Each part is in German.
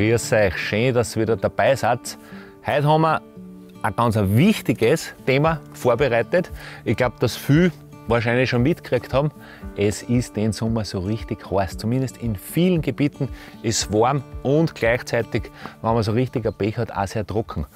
Grüß euch, schön, dass ihr wieder dabei seid. Heute haben wir ein ganz wichtiges Thema vorbereitet. Ich glaube, dass viele wahrscheinlich schon mitgekriegt haben. Es ist den Sommer so richtig heiß. Zumindest in vielen Gebieten ist es warm und gleichzeitig, wenn man so richtig ein Pech hat, auch sehr trocken.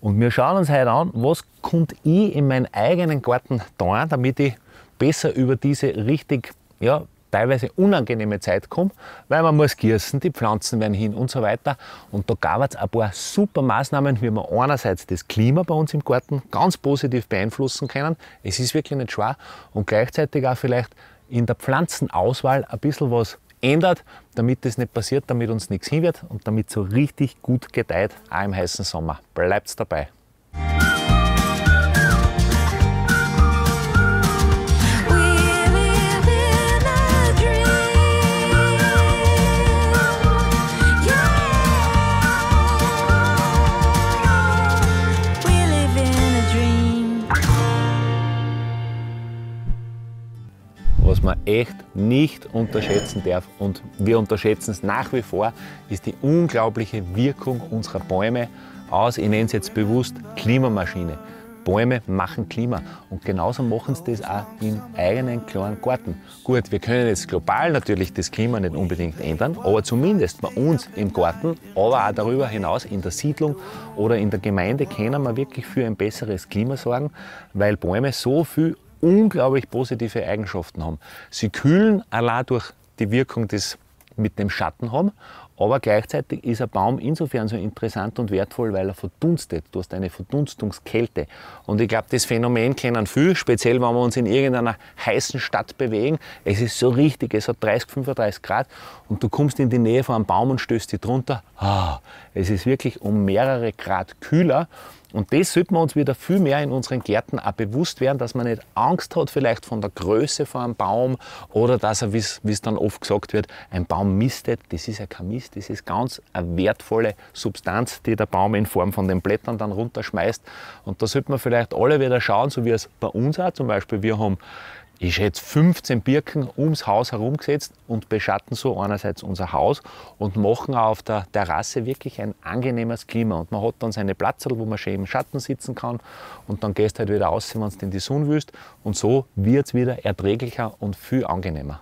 Und wir schauen uns heute an, was konnte ich in meinen eigenen Garten tun, damit ich besser über diese richtig ja, teilweise unangenehme Zeit kommt, weil man muss gießen, die Pflanzen werden hin und so weiter. Und da gab es ein paar super Maßnahmen, wie wir einerseits das Klima bei uns im Garten ganz positiv beeinflussen können. Es ist wirklich nicht schwer und gleichzeitig auch vielleicht in der Pflanzenauswahl ein bisschen was ändert, damit das nicht passiert, damit uns nichts hin wird und damit so richtig gut gedeiht, auch im heißen Sommer. Bleibt dabei. Echt nicht unterschätzen darf und wir unterschätzen es nach wie vor, ist die unglaubliche Wirkung unserer Bäume aus, ich nenne es jetzt bewusst Klimamaschine. Bäume machen Klima und genauso machen sie das auch im eigenen kleinen Garten. Gut, wir können jetzt global natürlich das Klima nicht unbedingt ändern, aber zumindest bei uns im Garten, aber auch darüber hinaus in der Siedlung oder in der Gemeinde können wir wirklich für ein besseres Klima sorgen, weil Bäume so viel unglaublich positive Eigenschaften haben. Sie kühlen allein durch die Wirkung des mit dem Schatten haben, aber gleichzeitig ist ein Baum insofern so interessant und wertvoll, weil er verdunstet. Du hast eine Verdunstungskälte. Und ich glaube, das Phänomen kennen viele, speziell wenn wir uns in irgendeiner heißen Stadt bewegen. Es ist so richtig, es hat 30, 35 Grad und du kommst in die Nähe von einem Baum und stößt dich drunter. Ah, es ist wirklich um mehrere Grad kühler. Und das sollte man uns wieder viel mehr in unseren Gärten auch bewusst werden, dass man nicht Angst hat vielleicht von der Größe von einem Baum oder dass er, wie es dann oft gesagt wird, ein Baum mistet. Das ist ja kein Mist, das ist ganz eine wertvolle Substanz, die der Baum in Form von den Blättern dann runterschmeißt. Und da sollte man vielleicht alle wieder schauen, so wie es bei uns auch zum Beispiel, wir haben ich schätze 15 Birken ums Haus herumgesetzt und beschatten so einerseits unser Haus und machen auf der Terrasse wirklich ein angenehmes Klima. Und man hat dann seine Platzl, wo man schön im Schatten sitzen kann und dann gehst halt wieder raus, wenn du in die Sonne willst. Und so wird es wieder erträglicher und viel angenehmer.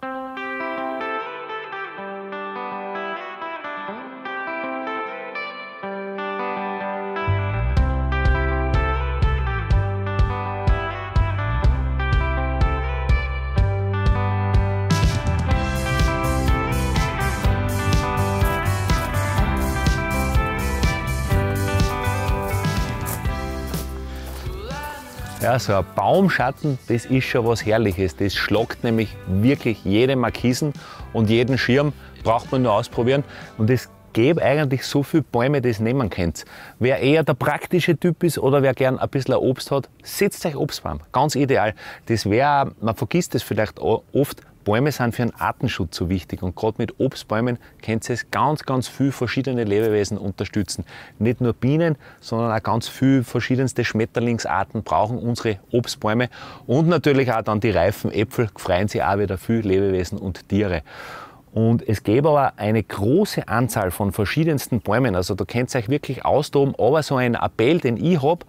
So ein Baumschatten, das ist schon was Herrliches. Das schlagt nämlich wirklich jede Markisen und jeden Schirm braucht man nur ausprobieren. Und es gäbe eigentlich so viele Bäume, die es nehmen könnt. Wer eher der praktische Typ ist oder wer gern ein bisschen Obst hat, setzt euch Obstbaum. Ganz ideal. Das wäre, man vergisst das vielleicht oft, Bäume sind für den Artenschutz so wichtig und gerade mit Obstbäumen könnt ihr ganz, ganz viele verschiedene Lebewesen unterstützen. Nicht nur Bienen, sondern auch ganz viele verschiedenste Schmetterlingsarten brauchen unsere Obstbäume und natürlich auch dann die reifen Äpfel freuen sich auch wieder viele Lebewesen und Tiere. Und es gäbe aber eine große Anzahl von verschiedensten Bäumen. Also da könnt ihr euch wirklich austoben. Aber so ein Appell, den ich habe,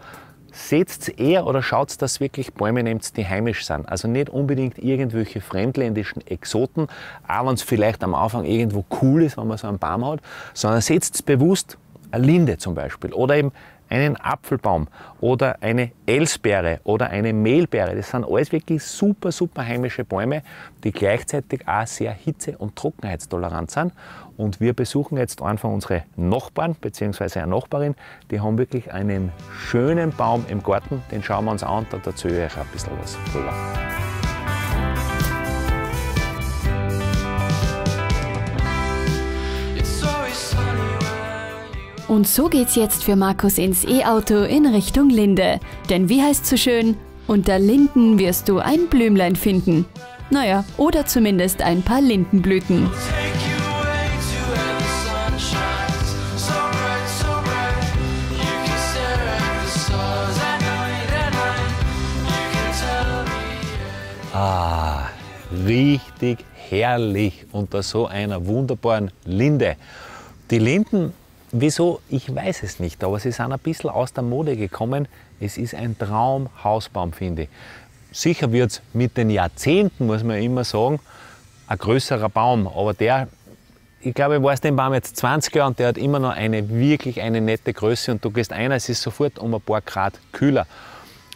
Seht eher oder schaut, dass wirklich Bäume nehmt, die heimisch sind. Also nicht unbedingt irgendwelche fremdländischen Exoten, auch wenn es vielleicht am Anfang irgendwo cool ist, wenn man so einen Baum hat, sondern setzt bewusst eine Linde zum Beispiel oder eben einen Apfelbaum oder eine Elsbeere oder eine Mehlbeere. Das sind alles wirklich super, super heimische Bäume, die gleichzeitig auch sehr hitze- und trockenheitstolerant sind. Und wir besuchen jetzt einfach unsere Nachbarn bzw. eine Nachbarin, die haben wirklich einen schönen Baum im Garten. Den schauen wir uns an und da erzähle ich euch ein bisschen was drüber. Und so geht's jetzt für Markus ins E-Auto in Richtung Linde. Denn wie heißt so schön, unter Linden wirst du ein Blümlein finden. Naja, oder zumindest ein paar Lindenblüten. Ah, richtig herrlich unter so einer wunderbaren Linde. Die Linden wieso? Ich weiß es nicht, aber sie sind ein bisschen aus der Mode gekommen. Es ist ein Traumhausbaum, finde ich. Sicher wird es mit den Jahrzehnten, muss man immer sagen, ein größerer Baum, aber der ich glaube, ich weiß den Baum jetzt 20 Jahre und der hat immer noch eine wirklich eine nette Größe und du gehst ein, es ist sofort um ein paar Grad kühler.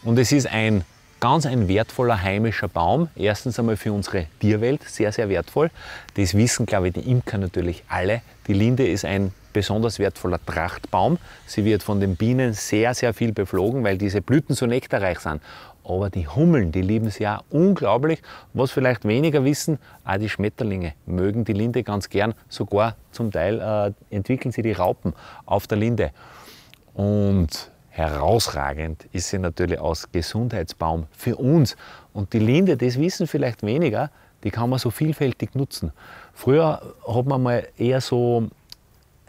Und es ist ein ganz ein wertvoller heimischer Baum. Erstens einmal für unsere Tierwelt sehr, sehr wertvoll. Das wissen, glaube ich, die Imker natürlich alle. Die Linde ist ein besonders wertvoller Trachtbaum. Sie wird von den Bienen sehr, sehr viel beflogen, weil diese Blüten so nektarreich sind. Aber die Hummeln, die lieben sie ja unglaublich. Was vielleicht weniger wissen, auch die Schmetterlinge mögen die Linde ganz gern. Sogar zum Teil äh, entwickeln sie die Raupen auf der Linde. Und herausragend ist sie natürlich als Gesundheitsbaum für uns. Und die Linde, das wissen vielleicht weniger, die kann man so vielfältig nutzen. Früher hat man mal eher so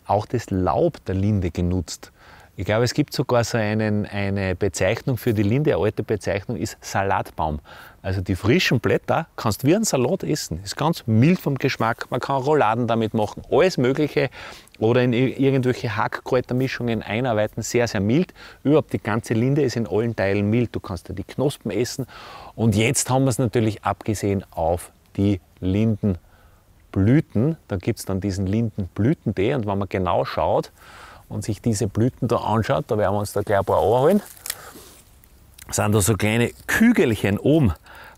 auch das Laub der Linde genutzt. Ich glaube, es gibt sogar so einen, eine Bezeichnung für die Linde, eine alte Bezeichnung ist Salatbaum. Also die frischen Blätter kannst du wie ein Salat essen. Ist ganz mild vom Geschmack. Man kann Rouladen damit machen, alles Mögliche. Oder in irgendwelche Hackkräutermischungen einarbeiten, sehr, sehr mild. Überhaupt die ganze Linde ist in allen Teilen mild. Du kannst da die Knospen essen. Und jetzt haben wir es natürlich abgesehen auf die Lindenblüten. Da gibt es dann diesen Lindenblütentee. Und wenn man genau schaut, und sich diese Blüten da anschaut, da werden wir uns da gleich ein paar anholen, sind da so kleine Kügelchen oben.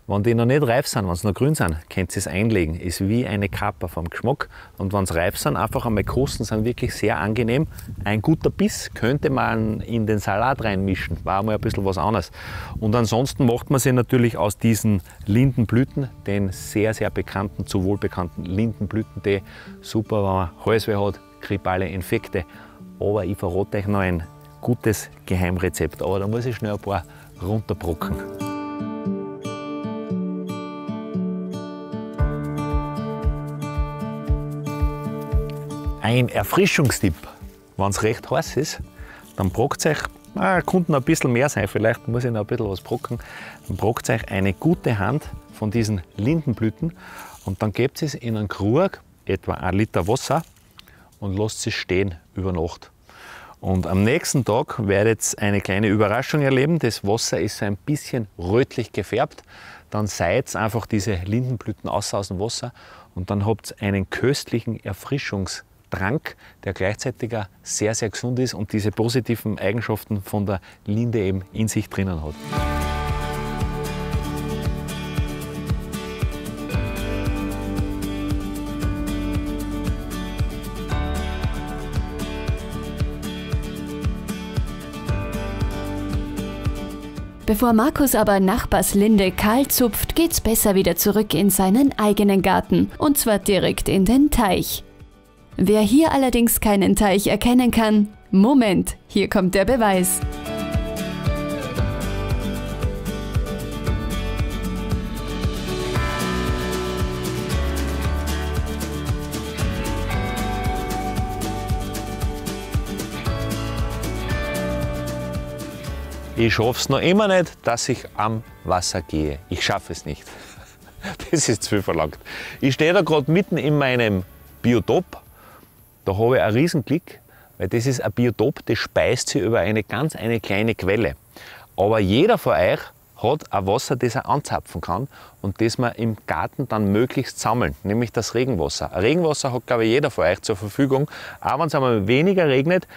Wenn die noch nicht reif sind, wenn sie noch grün sind, könnt ihr es einlegen. Ist wie eine Kappa vom Geschmack. Und wenn sie reif sind, einfach einmal kosten, sind wirklich sehr angenehm. Ein guter Biss könnte man in den Salat reinmischen, war einmal ein bisschen was anderes. Und ansonsten macht man sie natürlich aus diesen Lindenblüten, den sehr, sehr bekannten, zu wohlbekannten Lindenblütentee. Super, wenn man Halsweh hat, grippale Infekte aber ich verrate euch noch ein gutes Geheimrezept. Aber da muss ich schnell ein paar runterbrocken. Ein Erfrischungstipp, wenn es recht heiß ist, dann brockt euch, ah, noch ein bisschen mehr sein, vielleicht muss ich noch ein bisschen was brocken, dann brockt euch eine gute Hand von diesen Lindenblüten und dann gebt es in einen Krug, etwa ein Liter Wasser, und lasst sie stehen über Nacht. Und am nächsten Tag werdet ihr eine kleine Überraschung erleben. Das Wasser ist so ein bisschen rötlich gefärbt. Dann seid einfach diese Lindenblüten aus, aus dem Wasser und dann habt ihr einen köstlichen Erfrischungstrank, der gleichzeitig sehr, sehr gesund ist und diese positiven Eigenschaften von der Linde eben in sich drinnen hat. Bevor Markus aber Nachbarslinde kahl zupft, geht's besser wieder zurück in seinen eigenen Garten und zwar direkt in den Teich. Wer hier allerdings keinen Teich erkennen kann, Moment, hier kommt der Beweis. Ich schaffe es noch immer nicht, dass ich am Wasser gehe. Ich schaffe es nicht. Das ist zu viel verlangt. Ich stehe da gerade mitten in meinem Biotop. Da habe ich einen riesen Klick, weil das ist ein Biotop, das speist sich über eine ganz eine kleine Quelle. Aber jeder von euch hat ein Wasser, das er anzapfen kann und das man im Garten dann möglichst sammeln, nämlich das Regenwasser. Regenwasser hat, glaube ich, jeder von euch zur Verfügung. Auch wenn es einmal weniger regnet,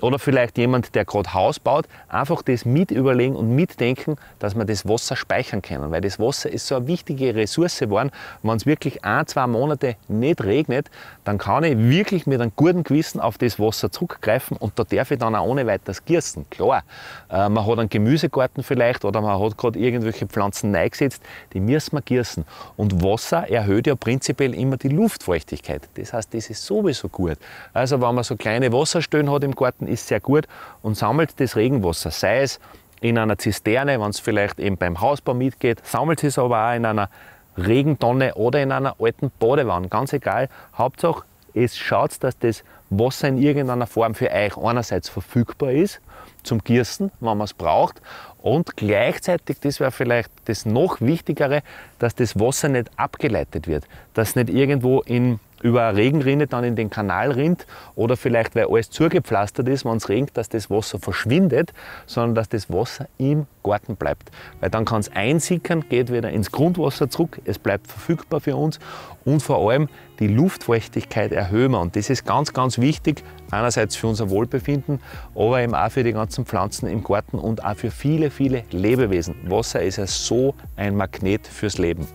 oder vielleicht jemand, der gerade Haus baut, einfach das mit überlegen und mitdenken, dass wir das Wasser speichern können. Weil das Wasser ist so eine wichtige Ressource geworden. Wenn es wirklich ein, zwei Monate nicht regnet, dann kann ich wirklich mit einem guten Gewissen auf das Wasser zurückgreifen und da darf ich dann auch ohne weiteres gießen. Klar, äh, man hat einen Gemüsegarten vielleicht oder man hat gerade irgendwelche Pflanzen neigesetzt, die müssen wir gießen. Und Wasser erhöht ja prinzipiell immer die Luftfeuchtigkeit. Das heißt, das ist sowieso gut. Also wenn man so kleine Wasserstellen hat im Garten, ist sehr gut und sammelt das Regenwasser, sei es in einer Zisterne, wenn es vielleicht eben beim Hausbau mitgeht, sammelt es aber auch in einer Regentonne oder in einer alten Badewanne, ganz egal. Hauptsache, es schaut, dass das Wasser in irgendeiner Form für euch einerseits verfügbar ist zum Gießen, wenn man es braucht, und gleichzeitig, das wäre vielleicht das noch Wichtigere, dass das Wasser nicht abgeleitet wird, dass nicht irgendwo in über Regenrinne dann in den Kanal rinnt oder vielleicht, weil alles zugepflastert ist, wenn es regnet, dass das Wasser verschwindet, sondern dass das Wasser im Garten bleibt. Weil dann kann es einsickern, geht wieder ins Grundwasser zurück, es bleibt verfügbar für uns und vor allem die Luftfeuchtigkeit erhöhen wir. Und das ist ganz, ganz wichtig, einerseits für unser Wohlbefinden, aber eben auch für die ganzen Pflanzen im Garten und auch für viele, viele Lebewesen. Wasser ist ja so ein Magnet fürs Leben.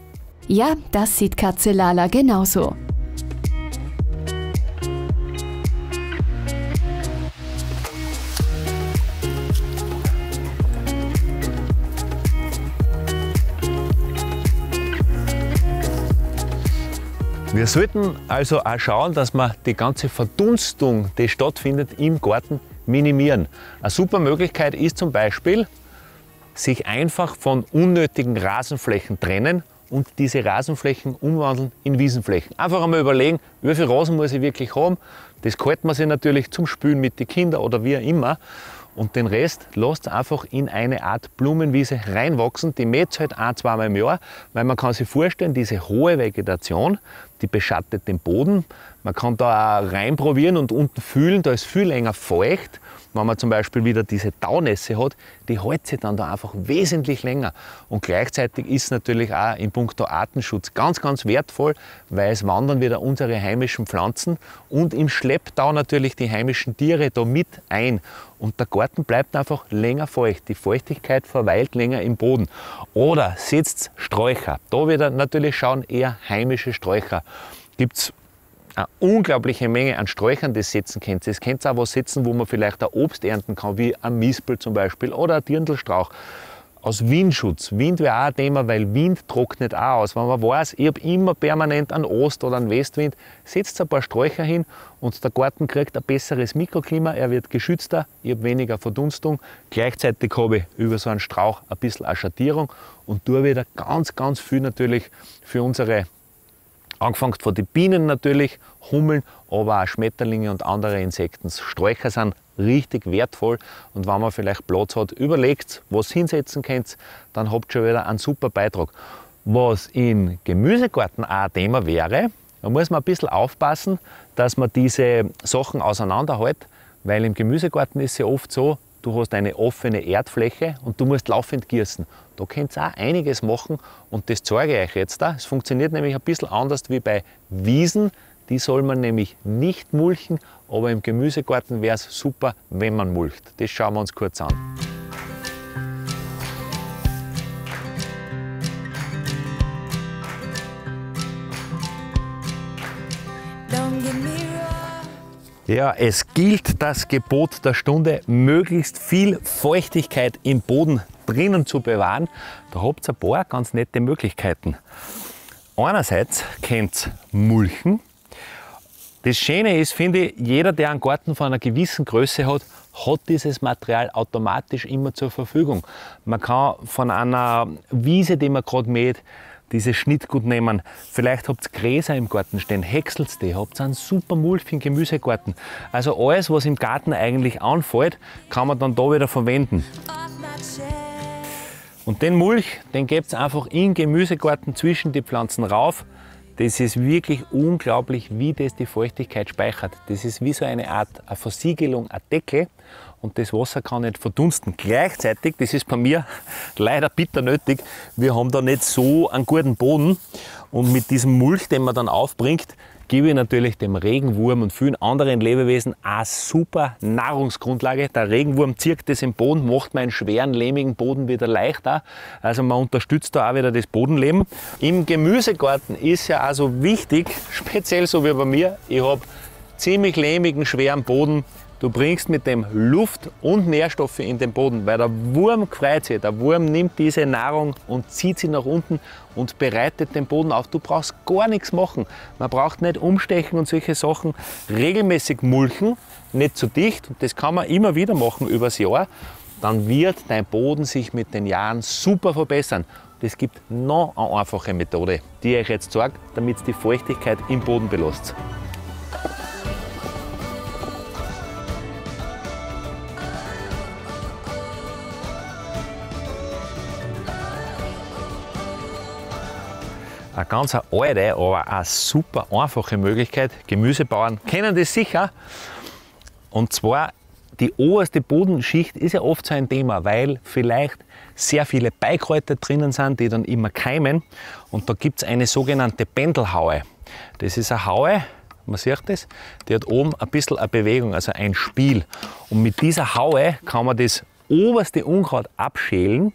Ja, das sieht Katze Lala genauso. Wir sollten also auch schauen, dass wir die ganze Verdunstung, die stattfindet im Garten, minimieren. Eine super Möglichkeit ist zum Beispiel, sich einfach von unnötigen Rasenflächen trennen und diese Rasenflächen umwandeln in Wiesenflächen. Einfach einmal überlegen, wie viel Rasen muss ich wirklich haben. Das kalten man sich natürlich zum Spülen mit den Kindern oder wie immer und den Rest lasst einfach in eine Art Blumenwiese reinwachsen. Die mäht halt ein, zweimal im Jahr, weil man kann sich vorstellen, diese hohe Vegetation, die beschattet den Boden. Man kann da auch reinprobieren und unten fühlen, da ist viel länger feucht wenn man zum Beispiel wieder diese Taunässe hat, die hält sich dann da einfach wesentlich länger. Und gleichzeitig ist natürlich auch in puncto Artenschutz ganz, ganz wertvoll, weil es wandern wieder unsere heimischen Pflanzen und im Schlepptau natürlich die heimischen Tiere da mit ein. Und der Garten bleibt einfach länger feucht. Die Feuchtigkeit verweilt länger im Boden. Oder setzt Sträucher. Da wieder natürlich schauen eher heimische Sträucher. Gibt es eine unglaubliche Menge an Sträuchern das setzen könnt. Das könnt ihr auch was setzen, wo man vielleicht ein Obst ernten kann, wie ein Mispel zum Beispiel oder ein Dirndlstrauch. Aus Windschutz. Wind wäre auch ein Thema, weil Wind trocknet auch aus. Wenn man weiß, ich habe immer permanent einen Ost- oder einen Westwind, setzt ein paar Sträucher hin und der Garten kriegt ein besseres Mikroklima, er wird geschützter, ich habe weniger Verdunstung. Gleichzeitig habe ich über so einen Strauch ein bisschen eine Schattierung und tue wieder ganz, ganz viel natürlich für unsere Angefangen von den Bienen natürlich, Hummeln, aber auch Schmetterlinge und andere Insekten. Sträucher sind richtig wertvoll und wenn man vielleicht Platz hat, überlegt, was hinsetzen könnt, dann habt ihr schon wieder einen super Beitrag. Was in Gemüsegarten auch ein Thema wäre, da muss man ein bisschen aufpassen, dass man diese Sachen auseinanderhält, weil im Gemüsegarten ist es ja oft so, du hast eine offene Erdfläche und du musst laufend gießen. Da könnt ihr auch einiges machen und das zeige ich euch jetzt da. Es funktioniert nämlich ein bisschen anders wie bei Wiesen. Die soll man nämlich nicht mulchen, aber im Gemüsegarten wäre es super, wenn man mulcht. Das schauen wir uns kurz an. Ja, es gilt das Gebot der Stunde, möglichst viel Feuchtigkeit im Boden drinnen zu bewahren. Da habt ihr ein paar ganz nette Möglichkeiten. Einerseits könnt ihr mulchen. Das Schöne ist, finde ich, jeder, der einen Garten von einer gewissen Größe hat, hat dieses Material automatisch immer zur Verfügung. Man kann von einer Wiese, die man gerade mäht, dieses Schnittgut nehmen. Vielleicht habt ihr Gräser im Garten stehen, häckselt die, habt einen super Mulch für den Gemüsegarten. Also alles, was im Garten eigentlich anfällt, kann man dann da wieder verwenden. Und den Mulch, den gebt ihr einfach in den Gemüsegarten zwischen die Pflanzen rauf. Das ist wirklich unglaublich, wie das die Feuchtigkeit speichert. Das ist wie so eine Art eine Versiegelung, ein Deckel und das Wasser kann nicht verdunsten. Gleichzeitig, das ist bei mir leider bitter nötig, wir haben da nicht so einen guten Boden und mit diesem Mulch, den man dann aufbringt, gebe ich natürlich dem Regenwurm und vielen anderen Lebewesen eine super Nahrungsgrundlage. Der Regenwurm zirkt das im Boden, macht meinen schweren, lehmigen Boden wieder leichter. Also man unterstützt da auch wieder das Bodenleben. Im Gemüsegarten ist ja also wichtig, speziell so wie bei mir, ich habe ziemlich lehmigen, schweren Boden. Du bringst mit dem Luft und Nährstoffe in den Boden, weil der Wurm freut sich. Der Wurm nimmt diese Nahrung und zieht sie nach unten und bereitet den Boden auf. Du brauchst gar nichts machen. Man braucht nicht umstechen und solche Sachen. Regelmäßig mulchen, nicht zu dicht. Und das kann man immer wieder machen übers Jahr. Dann wird dein Boden sich mit den Jahren super verbessern. Es gibt noch eine einfache Methode, die ich euch jetzt zeige, damit die Feuchtigkeit im Boden belasst. Eine ganz alte, aber eine super einfache Möglichkeit. Gemüsebauern kennen das sicher. Und zwar die oberste Bodenschicht ist ja oft so ein Thema, weil vielleicht sehr viele Beikräuter drinnen sind, die dann immer keimen. Und da gibt es eine sogenannte Pendelhaue. Das ist eine Haue, man sieht das, die hat oben ein bisschen eine Bewegung, also ein Spiel. Und mit dieser Haue kann man das oberste Unkraut abschälen.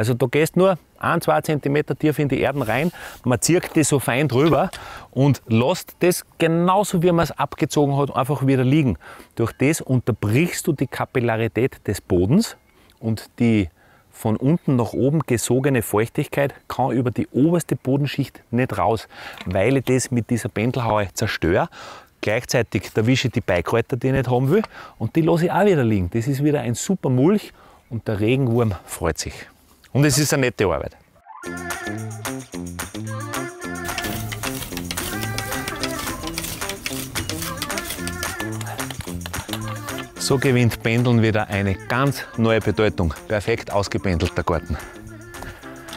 Also da gehst nur ein, zwei Zentimeter tief in die Erden rein, man zieht das so fein drüber und lässt das genauso wie man es abgezogen hat einfach wieder liegen. Durch das unterbrichst du die Kapillarität des Bodens und die von unten nach oben gesogene Feuchtigkeit kann über die oberste Bodenschicht nicht raus, weil ich das mit dieser Pendelhaue zerstöre. Gleichzeitig erwische ich die Beikräuter, die ich nicht haben will, und die lasse ich auch wieder liegen. Das ist wieder ein super Mulch und der Regenwurm freut sich. Und es ist eine nette Arbeit. So gewinnt Pendeln wieder eine ganz neue Bedeutung. Perfekt ausgependelter Garten.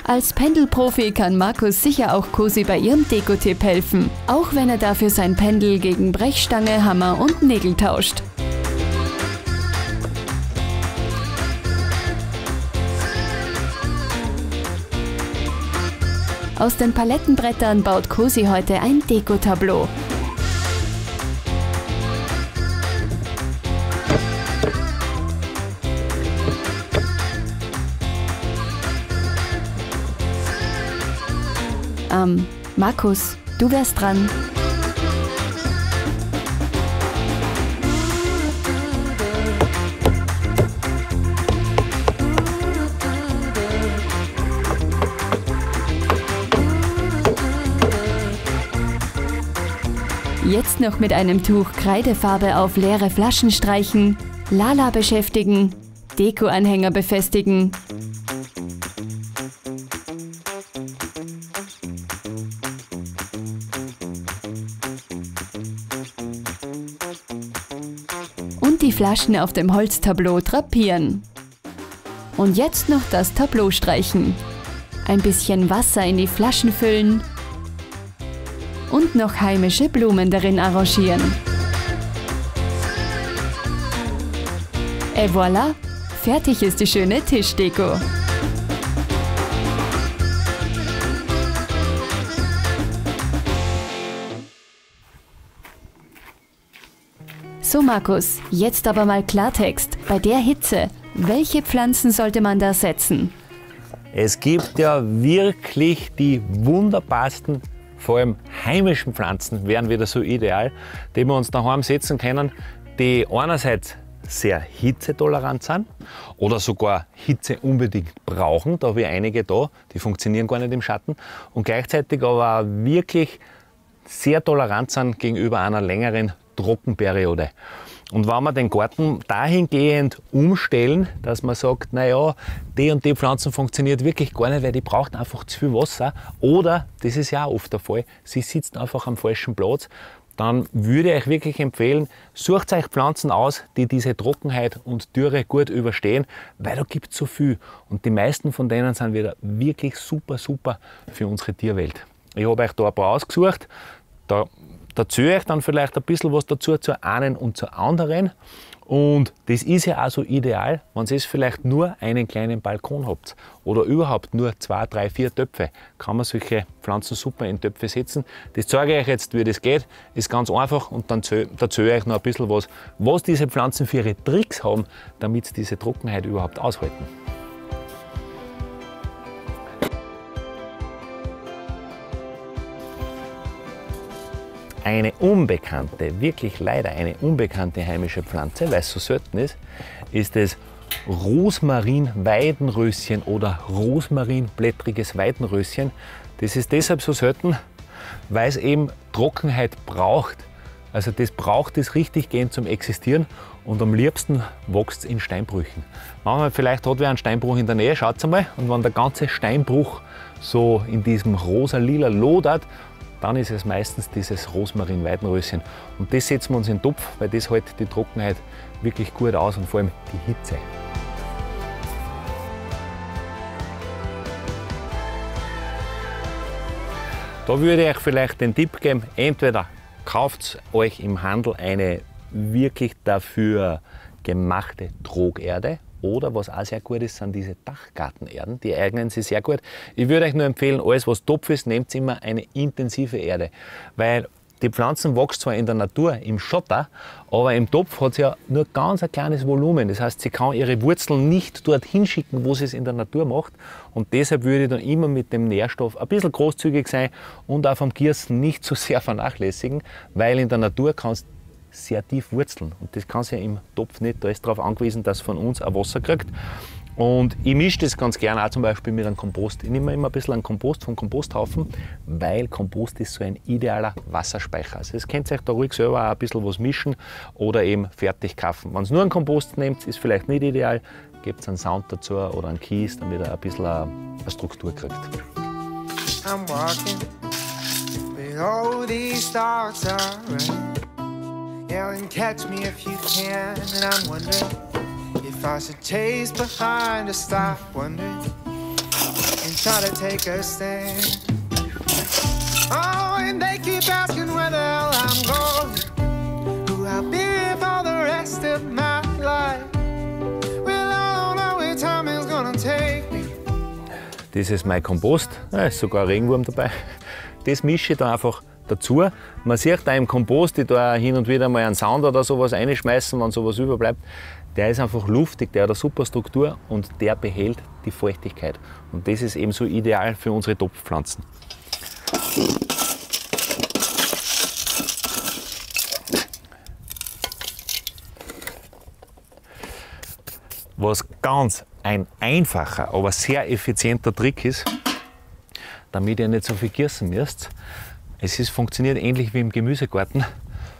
Als Pendelprofi kann Markus sicher auch Cosi bei ihrem Dekotipp helfen, auch wenn er dafür sein Pendel gegen Brechstange, Hammer und Nägel tauscht. Aus den Palettenbrettern baut Cosi heute ein Dekotableau. Ähm, Markus, du wärst dran. Jetzt noch mit einem Tuch Kreidefarbe auf leere Flaschen streichen, Lala beschäftigen, Dekoanhänger befestigen. Und die Flaschen auf dem Holztableau drapieren. Und jetzt noch das Tableau streichen. Ein bisschen Wasser in die Flaschen füllen und noch heimische Blumen darin arrangieren. Et voilà, fertig ist die schöne Tischdeko. So Markus, jetzt aber mal Klartext. Bei der Hitze, welche Pflanzen sollte man da setzen? Es gibt ja wirklich die wunderbarsten vor allem heimischen Pflanzen wären wieder so ideal, die wir uns daheim setzen können, die einerseits sehr hitzetolerant sind oder sogar Hitze unbedingt brauchen. Da habe ich einige da, die funktionieren gar nicht im Schatten und gleichzeitig aber wirklich sehr tolerant sind gegenüber einer längeren Trockenperiode. Und wenn wir den Garten dahingehend umstellen, dass man sagt, naja, die und die Pflanzen funktioniert wirklich gar nicht, weil die braucht einfach zu viel Wasser. Oder, das ist ja auch oft der Fall, sie sitzt einfach am falschen Platz. Dann würde ich euch wirklich empfehlen, sucht euch Pflanzen aus, die diese Trockenheit und Dürre gut überstehen, weil da gibt es so viel. Und die meisten von denen sind wieder wirklich super, super für unsere Tierwelt. Ich habe euch da ein paar ausgesucht. Da dazu euch dann vielleicht ein bisschen was dazu zur einen und zur anderen. Und das ist ja auch so ideal, wenn ihr vielleicht nur einen kleinen Balkon habt oder überhaupt nur zwei, drei, vier Töpfe, kann man solche Pflanzen super in Töpfe setzen. Das zeige ich euch jetzt, wie das geht. Ist ganz einfach und dann erzähle ich euch noch ein bisschen was, was diese Pflanzen für ihre Tricks haben, damit sie diese Trockenheit überhaupt aushalten. Eine unbekannte, wirklich leider eine unbekannte heimische Pflanze, weil es so selten ist, ist das Rosmarin-Weidenröschen oder Rosmarin-blättriges Weidenröschen. Das ist deshalb so selten, weil es eben Trockenheit braucht. Also das braucht es richtig gehend zum Existieren und am liebsten wächst es in Steinbrüchen. Manchmal vielleicht hat wer einen Steinbruch in der Nähe, schaut mal, und wenn der ganze Steinbruch so in diesem rosa-lila lodert dann ist es meistens dieses Rosmarin-Weidenröschen. Und das setzen wir uns in den Topf, weil das hält die Trockenheit wirklich gut aus und vor allem die Hitze. Da würde ich euch vielleicht den Tipp geben, entweder kauft euch im Handel eine wirklich dafür gemachte Trogerde oder was auch sehr gut ist, sind diese Dachgartenerden. Die eignen sich sehr gut. Ich würde euch nur empfehlen, alles was Topf ist, nehmt immer eine intensive Erde. Weil die Pflanzen wachsen zwar in der Natur im Schotter, aber im Topf hat sie ja nur ganz ein kleines Volumen. Das heißt, sie kann ihre Wurzeln nicht dorthin schicken, wo sie es in der Natur macht. Und deshalb würde ich dann immer mit dem Nährstoff ein bisschen großzügig sein und auch vom Kirsten nicht zu so sehr vernachlässigen, weil in der Natur kannst sehr tief wurzeln. Und das kann sie ja im Topf nicht. Da ist darauf angewiesen, dass von uns auch Wasser kriegt. Und ich mische das ganz gerne auch zum Beispiel mit einem Kompost. Ich nehme immer ein bisschen einen Kompost vom Komposthaufen, weil Kompost ist so ein idealer Wasserspeicher. Also das könnt ihr euch da ruhig selber auch ein bisschen was mischen oder eben fertig kaufen. Wenn ihr nur einen Kompost nehmt, ist vielleicht nicht ideal, gebt einen Sound dazu oder einen Kies, damit er ein bisschen eine Struktur kriegt. I'm walking with all these thoughts are right. Yeah, and catch me if you can, and I'm wondering If I should chase behind or stop wondering and try to take a stand. Oh, and they keep asking where the hell I'm going, who I'll be for the rest of my life. Well, I don't know where take me. Das ist mein Kompost, da ist sogar Regenwurm dabei. Das mische ich dann einfach dazu. Man sieht da im Kompost, die da hin und wieder mal einen Sound oder sowas einschmeißen, wenn sowas überbleibt. Der ist einfach luftig, der hat eine super Struktur und der behält die Feuchtigkeit. Und das ist eben so ideal für unsere Topfpflanzen. Was ganz ein einfacher, aber sehr effizienter Trick ist, damit ihr nicht so viel gießen müsst. Es ist, funktioniert ähnlich wie im Gemüsegarten.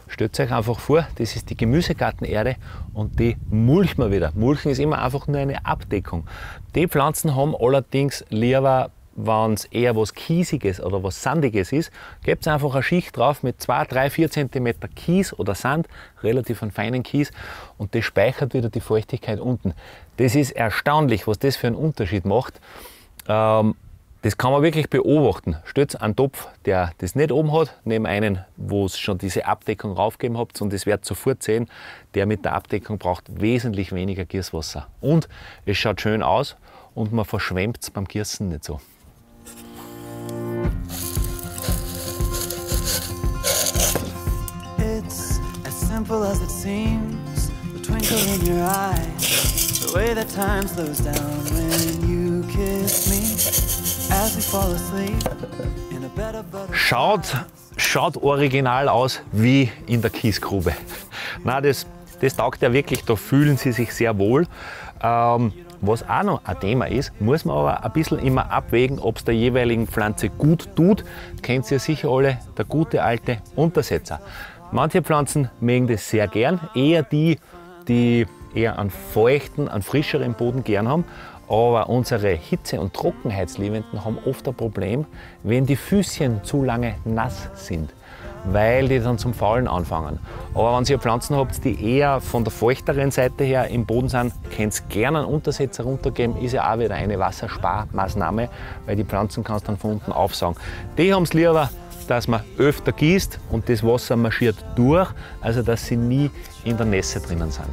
Stellt euch einfach vor, das ist die Gemüsegartenerde und die mulchen wir wieder. Mulchen ist immer einfach nur eine Abdeckung. Die Pflanzen haben allerdings lieber, wenn es eher was Kiesiges oder was Sandiges ist, gebt einfach eine Schicht drauf mit 2, 3, 4 cm Kies oder Sand, relativ einen feinen Kies und das speichert wieder die Feuchtigkeit unten. Das ist erstaunlich, was das für einen Unterschied macht. Ähm, das kann man wirklich beobachten. Stellt einen Topf, der das nicht oben hat, neben einen, wo es schon diese Abdeckung raufgegeben habt und es wird sofort sehen, der mit der Abdeckung braucht wesentlich weniger Gießwasser. Und es schaut schön aus und man verschwemmt es beim Gießen nicht so. It's as simple as it seems, the twinkle in your eye, the way that time slows down when you kiss me. Schaut, schaut original aus wie in der Kiesgrube. Na, das, das taugt ja wirklich, da fühlen sie sich sehr wohl. Ähm, was auch noch ein Thema ist, muss man aber ein bisschen immer abwägen, ob es der jeweiligen Pflanze gut tut. Kennt ihr sicher alle, der gute alte Untersetzer. Manche Pflanzen mögen das sehr gern, eher die, die eher einen feuchten, einen frischeren Boden gern haben. Aber unsere Hitze- und Trockenheitsliebenden haben oft ein Problem, wenn die Füßchen zu lange nass sind, weil die dann zum Faulen anfangen. Aber wenn ihr Pflanzen habt, die eher von der feuchteren Seite her im Boden sind, könnt ihr gerne einen Untersetzer runtergeben, ist ja auch wieder eine Wassersparmaßnahme, weil die Pflanzen kannst dann von unten aufsaugen. Die haben es lieber, dass man öfter gießt und das Wasser marschiert durch, also dass sie nie in der Nässe drinnen sind.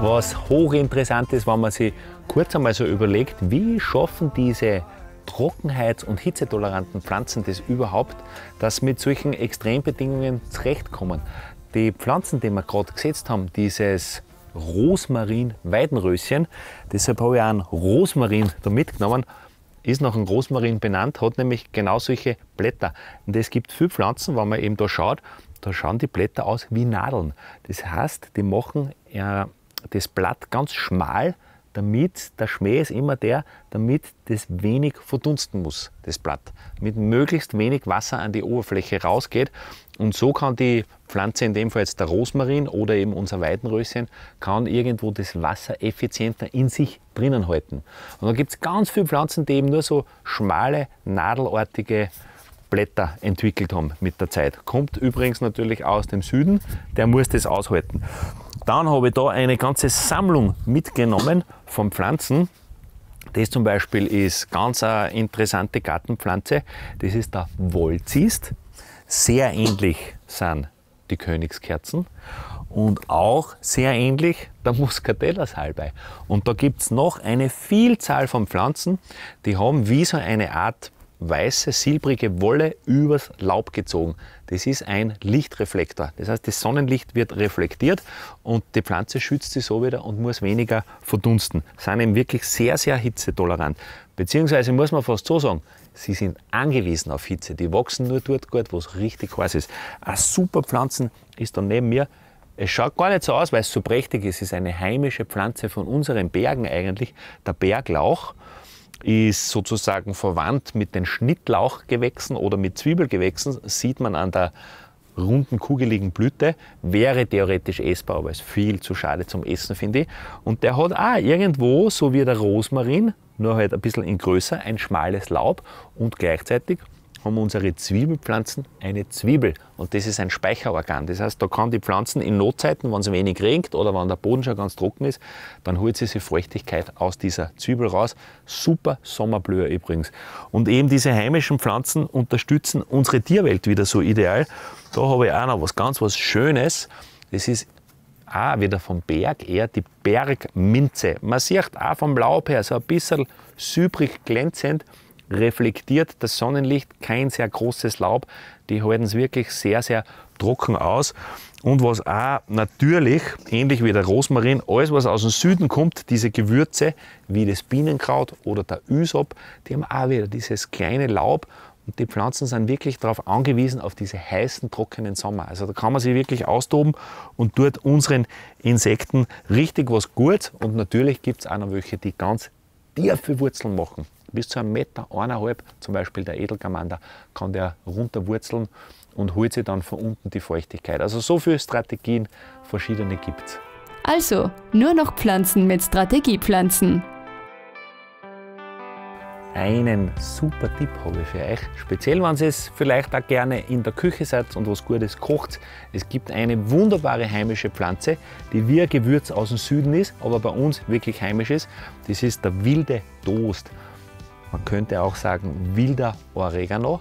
Was hochinteressant ist, wenn man sich kurz einmal so überlegt, wie schaffen diese Trockenheits- und hitzetoleranten Pflanzen das überhaupt, dass sie mit solchen Extrembedingungen zurechtkommen. Die Pflanzen, die wir gerade gesetzt haben, dieses Rosmarin-Weidenröschen, deshalb habe ich auch einen Rosmarin da mitgenommen, ist nach einem Rosmarin benannt, hat nämlich genau solche Blätter. Und es gibt viele Pflanzen, wenn man eben da schaut, da schauen die Blätter aus wie Nadeln. Das heißt, die machen äh, das Blatt ganz schmal, damit der Schmäh ist immer der, damit das wenig verdunsten muss, das Blatt. Mit möglichst wenig Wasser an die Oberfläche rausgeht. Und so kann die Pflanze, in dem Fall jetzt der Rosmarin oder eben unser Weidenröschen, kann irgendwo das Wasser effizienter in sich drinnen halten. Und da gibt es ganz viele Pflanzen, die eben nur so schmale, nadelartige Blätter entwickelt haben mit der Zeit. Kommt übrigens natürlich aus dem Süden, der muss das aushalten. Dann habe ich da eine ganze Sammlung mitgenommen von Pflanzen. Das zum Beispiel ist ganz eine interessante Gartenpflanze. Das ist der Wolzist. Sehr ähnlich sind die Königskerzen und auch sehr ähnlich der Muscatella-Salbei. Und da gibt es noch eine Vielzahl von Pflanzen, die haben wie so eine Art weiße, silbrige Wolle übers Laub gezogen. Das ist ein Lichtreflektor. Das heißt, das Sonnenlicht wird reflektiert und die Pflanze schützt sich so wieder und muss weniger verdunsten. Sind eben wirklich sehr, sehr hitzetolerant. Beziehungsweise muss man fast so sagen, sie sind angewiesen auf Hitze. Die wachsen nur dort gut, wo es richtig heiß ist. Eine super Pflanze ist da neben mir. Es schaut gar nicht so aus, weil es so prächtig ist. Es ist eine heimische Pflanze von unseren Bergen eigentlich, der Berglauch ist sozusagen verwandt mit den Schnittlauchgewächsen oder mit Zwiebelgewächsen, sieht man an der runden, kugeligen Blüte, wäre theoretisch essbar, aber ist viel zu schade zum Essen, finde ich. Und der hat auch irgendwo, so wie der Rosmarin, nur halt ein bisschen in größer, ein schmales Laub und gleichzeitig haben unsere Zwiebelpflanzen eine Zwiebel und das ist ein Speicherorgan. Das heißt, da kann die Pflanzen in Notzeiten, wenn es wenig regnet oder wenn der Boden schon ganz trocken ist, dann holt sie sich Feuchtigkeit aus dieser Zwiebel raus. Super Sommerblüher übrigens. Und eben diese heimischen Pflanzen unterstützen unsere Tierwelt wieder so ideal. Da habe ich auch noch was ganz was Schönes. Das ist auch wieder vom Berg, eher die Bergminze. Man sieht auch vom Laub her so ein bisschen sübrig glänzend reflektiert das Sonnenlicht, kein sehr großes Laub. Die halten es wirklich sehr, sehr trocken aus. Und was auch natürlich, ähnlich wie der Rosmarin, alles was aus dem Süden kommt, diese Gewürze wie das Bienenkraut oder der Ysop, die haben auch wieder dieses kleine Laub und die Pflanzen sind wirklich darauf angewiesen, auf diese heißen, trockenen Sommer. Also da kann man sich wirklich austoben und tut unseren Insekten richtig was Gutes. Und natürlich gibt es auch noch welche, die ganz tiefe Wurzeln machen bis zu einem Meter, eineinhalb, zum Beispiel der Edelgamander, kann der runterwurzeln und holt sich dann von unten die Feuchtigkeit. Also so viele Strategien, verschiedene gibt es. Also, nur noch Pflanzen mit Strategiepflanzen. Einen super Tipp habe ich für euch. Speziell, wenn ihr es vielleicht auch gerne in der Küche seid und was Gutes kocht. Es gibt eine wunderbare heimische Pflanze, die wie ein Gewürz aus dem Süden ist, aber bei uns wirklich heimisch ist. Das ist der wilde Toast. Man könnte auch sagen wilder Oregano.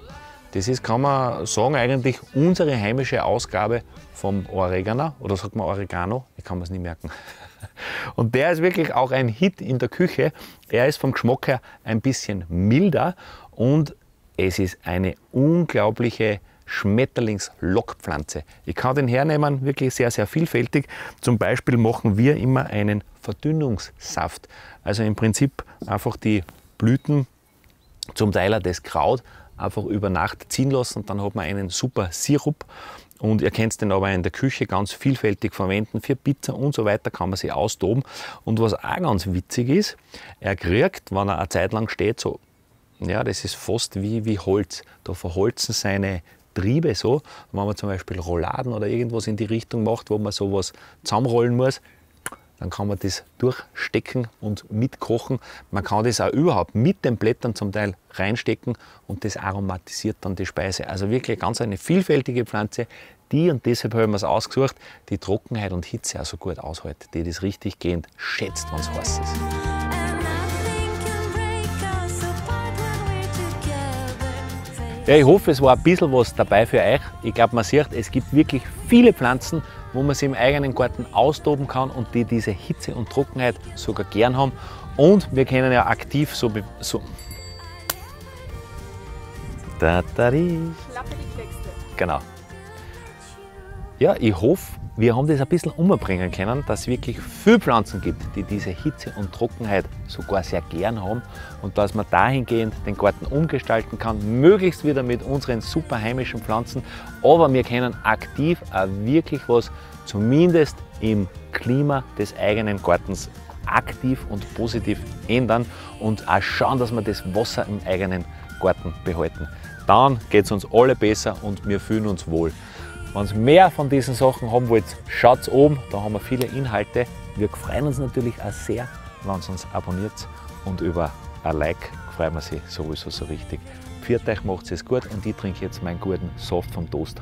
Das ist, kann man sagen, eigentlich unsere heimische Ausgabe vom Oregano oder sagt man Oregano, ich kann man es nicht merken. Und der ist wirklich auch ein Hit in der Küche. Er ist vom Geschmack her ein bisschen milder und es ist eine unglaubliche Schmetterlingslockpflanze. Ich kann den hernehmen, wirklich sehr, sehr vielfältig. Zum Beispiel machen wir immer einen Verdünnungssaft. Also im Prinzip einfach die Blüten zum Teil auch das Kraut einfach über Nacht ziehen lassen dann hat man einen super Sirup. Und ihr könnt den aber in der Küche ganz vielfältig verwenden. Für Pizza und so weiter kann man sie austoben. Und was auch ganz witzig ist, er kriegt, wenn er eine Zeit lang steht, so, ja, das ist fast wie, wie Holz. Da verholzen seine Triebe so. wenn man zum Beispiel Rouladen oder irgendwas in die Richtung macht, wo man sowas zusammenrollen muss, dann kann man das durchstecken und mitkochen. Man kann das auch überhaupt mit den Blättern zum Teil reinstecken und das aromatisiert dann die Speise. Also wirklich ganz eine vielfältige Pflanze, die, und deshalb haben wir es ausgesucht, die Trockenheit und Hitze auch so gut aushält, die das richtig gehend schätzt, wenn es heiß ist. Ja, ich hoffe, es war ein bisschen was dabei für euch. Ich glaube, man sieht, es gibt wirklich viele Pflanzen, wo man sie im eigenen Garten austoben kann und die diese Hitze und Trockenheit sogar gern haben. Und wir können ja aktiv so. so da, da. Genau. Ja, ich hoffe, wir haben das ein bisschen umbringen können, dass es wirklich viele Pflanzen gibt, die diese Hitze und Trockenheit sogar sehr gern haben und dass man dahingehend den Garten umgestalten kann, möglichst wieder mit unseren super heimischen Pflanzen, aber wir können aktiv auch wirklich was zumindest im Klima des eigenen Gartens aktiv und positiv ändern und auch schauen, dass wir das Wasser im eigenen Garten behalten. Dann geht es uns alle besser und wir fühlen uns wohl. Wenn ihr mehr von diesen Sachen haben wollt, schaut oben, da haben wir viele Inhalte. Wir freuen uns natürlich auch sehr, wenn ihr uns abonniert und über ein Like freuen wir sich sowieso so richtig. Für euch macht es gut und ich trinke jetzt meinen guten Soft vom Toast.